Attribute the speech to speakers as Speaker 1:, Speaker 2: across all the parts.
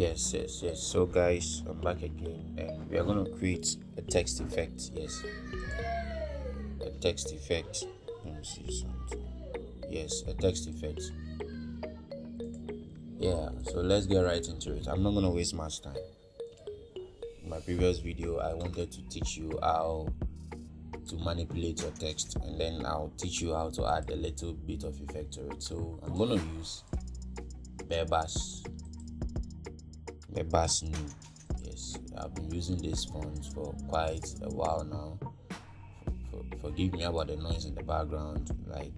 Speaker 1: yes yes yes. So guys i'm back again and we are going to create a text effect yes. A text effect. Let me see something. Yes a text effect. Yeah so let's get right into it. I'm not going to waste much time. In my previous video i wanted to teach you how to manipulate your text and then i'll teach you how to add a little bit of effect to it. So i'm going to use Bebas Bebas Neue yes i've been using these fonts for quite a while now. For, for, forgive me about the noise in the background like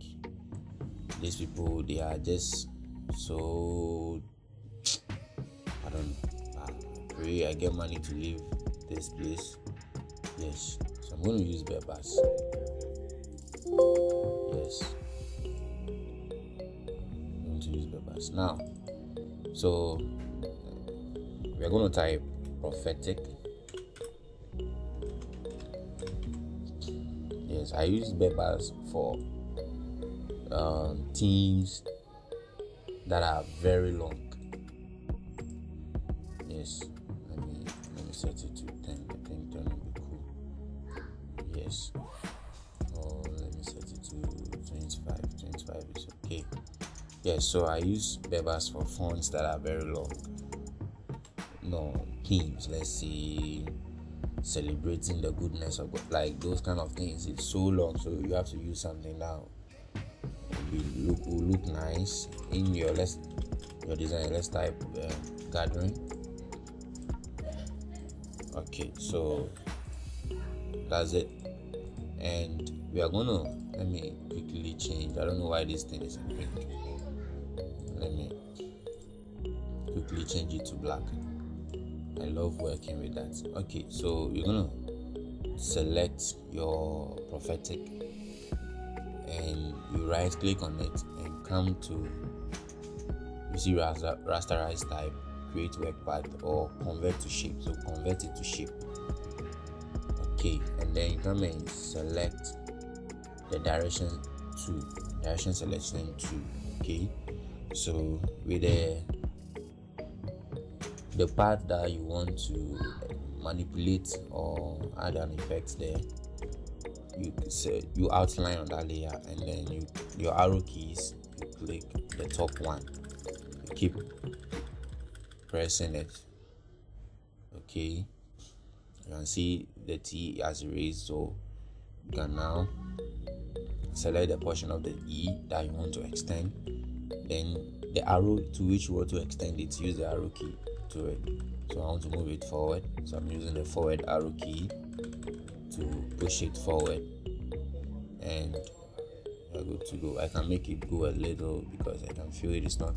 Speaker 1: these people they are just so i don't I pray i get money to leave this place. Yes so i'm going to use Bebas yes. I'm going to use Bebas now so we're going to type prophetic. Yes i use Bebas for um, teams that are very long. Yes let me let me set it to 10 i think 10 will be cool. Yes. Or let me set it to 25 25 is okay. Yes so i use Bebas for fonts that are very long no themes let's say celebrating the goodness of God like those kind of things. It's so long so you have to use something now. Will look will look nice in your let's your design. Let's type uh, gathering. Okay so that's it. And we are gonna let me quickly change. I don't know why this thing is in pink. Let me quickly change it to black i love working with that. Okay so you're gonna select your prophetic and you right click on it and come to you see rasterize type create work path or convert to shape. So convert it to shape. Okay and then you come and select the direction to direction selection to okay? So with the the part that you want to eh, manipulate or add an effect there you say you outline on that layer and then you your arrow keys you click the top one. You keep pressing it. Okay. You can see the T has raised so you can now select the portion of the E that you want to extend. Then the arrow to which you want to extend it use the arrow key to it so I want to move it forward so I'm using the forward arrow key to push it forward and we're good to go. I can make it go a little because I can feel it is not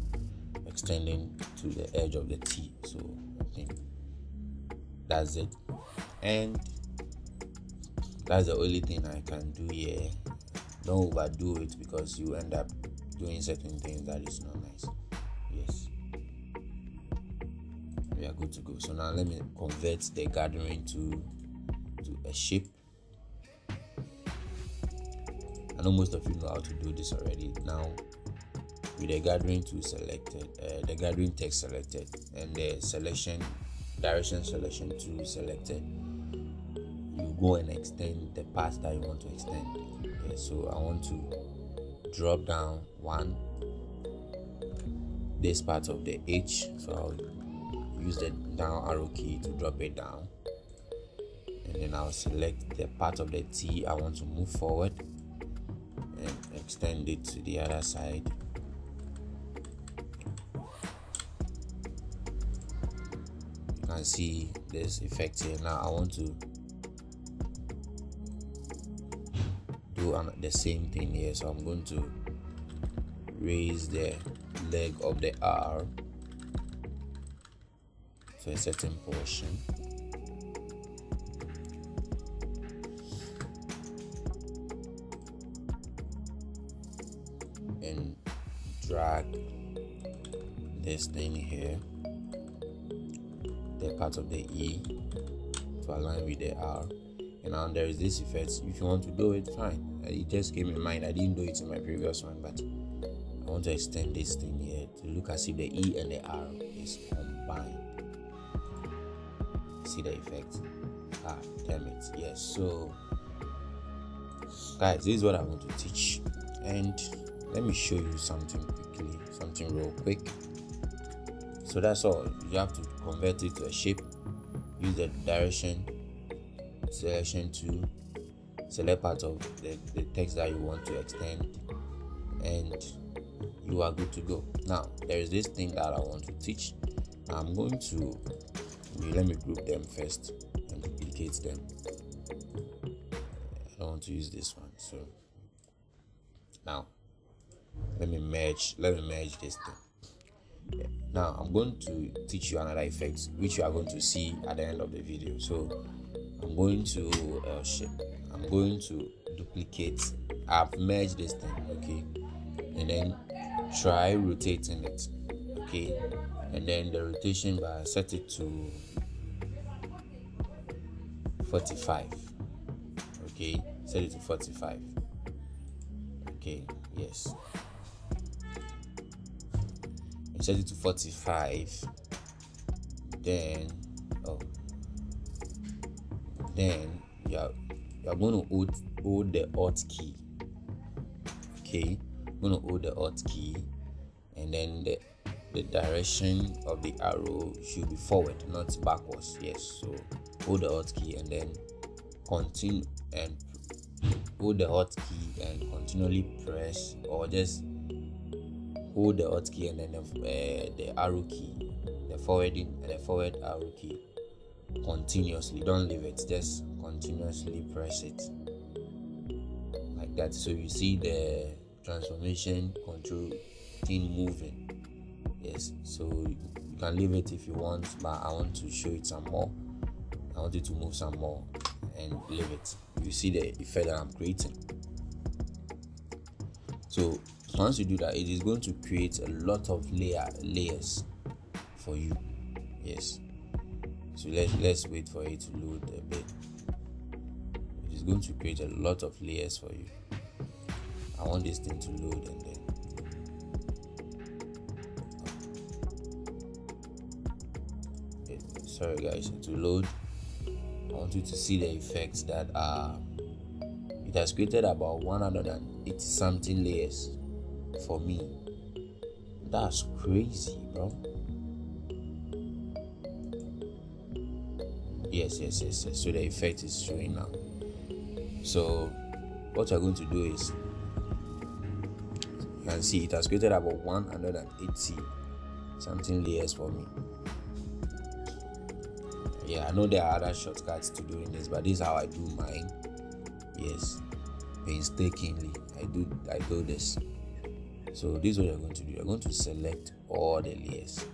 Speaker 1: extending to the edge of the T. So I think that's it. And that's the only thing I can do here. Don't overdo it because you end up doing certain things that is not nice. We are good to go. So now let me convert the gathering to to a shape I know most of you know how to do this already. Now, with the gathering tool selected, uh, the gathering text selected, and the selection direction selection tool selected, you go and extend the path that you want to extend. So I want to drop down one this part of the H, so I'll use the down arrow key to drop it down, and then I'll select the part of the T I want to move forward and extend it to the other side. You can see this effect here. Now i want to do the same thing here. So i'm going to raise the leg of the r to a certain portion. And drag this thing here. The part of the E to align with the R. And now there is this effect. If you want to do it fine. It just came in mind. I didn't do it in my previous one but I want to extend this thing here to look as if the E and the R is see the effect. Ah damn it. Yes so guys this is what i want to teach. And let me show you something quickly something real quick. So that's all. You have to convert it to a shape. Use the direction selection tool. Select part of the, the text that you want to extend. And you are good to go. Now there is this thing that i want to teach. I'm going to let me group them first and duplicate them. I don't want to use this one so. Now let me merge let me merge this thing. Now i'm going to teach you another effect which you are going to see at the end of the video. So i'm going to uh, i'm going to duplicate i've merged this thing okay? And then try rotating it okay. And then the rotation bar set it to 45 okay set it to 45 okay yes. And set it to 45 then oh. Then you're you're going to hold, hold the alt key. Okay I'm going to hold the alt key and then the the direction of the arrow should be forward not backwards. Yes so hold the alt key and then continue and hold the alt key and continually press or just hold the alt key and then the, uh, the arrow key the forwarding and the forward arrow key continuously. Don't leave it just continuously press it like that. So you see the transformation control thing moving yes so you can leave it if you want but i want to show it some more. I want you to move some more and leave it. You see the effect that i'm creating. So once you do that it is going to create a lot of layer layers for you. Yes. So let's let's wait for it to load a bit. It is going to create a lot of layers for you. I want this thing to load and then sorry guys to load. I want you to see the effects that are it has created about 180 something layers for me. That's crazy bro. Yes yes yes yes. So the effect is showing now. So what we're going to do is you can see it has created about 180 something layers for me yeah i know there are other shortcuts to doing this but this is how i do mine. Yes painstakingly i do i do this. So this is what you're going to do. You're going to select all the layers.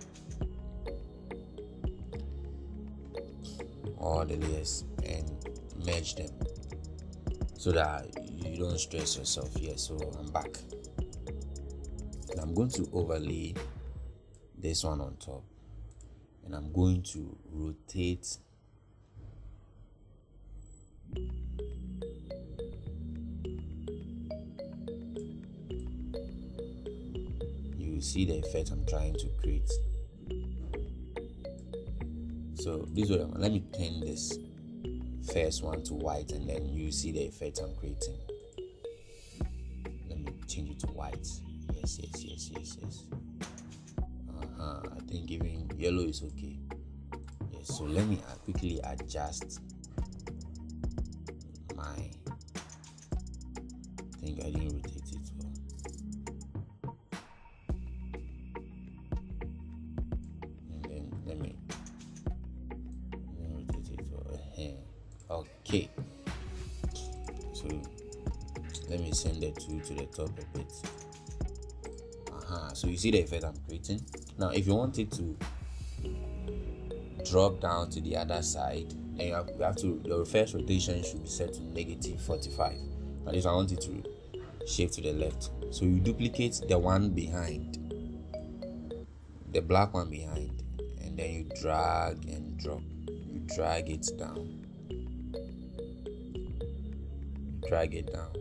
Speaker 1: All the layers and merge them so that you don't stress yourself here. So i'm back. And i'm going to overlay this one on top and I'm going to rotate. You see the effect I'm trying to create. So this way let me turn this first one to white and then you see the effect I'm creating. Let me change it to white. Yes yes yes yes yes uh, I think even yellow is okay. So let me uh, quickly adjust my I think I didn't rotate it well. And then let me, let me rotate it well. Okay. So let me send the two to the top a bit. Uh-huh. so you see the effect I'm creating now if you wanted to drop down to the other side then you have, you have to your first rotation should be set to negative 45 but if I want it to shift to the left. So you duplicate the one behind the black one behind and then you drag and drop. You drag it down. Drag it down.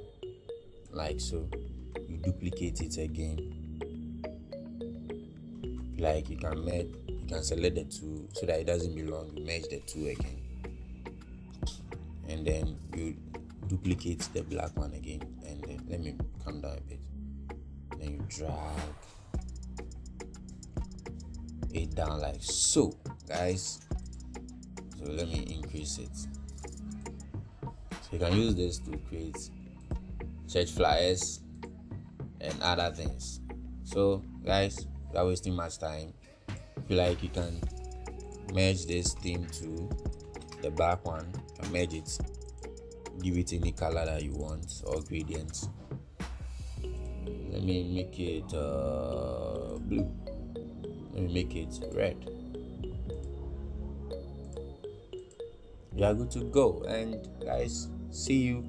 Speaker 1: Like so. You duplicate it again like you can merge you can select the two so that it doesn't belong. You merge the two again. And then you duplicate the black one again. And then let me come down a bit. Then you drag it down like so guys. So let me increase it. So you can use this to create church flyers and other things. So guys without wasting much time feel like you can merge this theme to the back one you can merge it give it any color that you want or gradients let me make it uh, blue. Let me make it red. You are good to go. And guys see you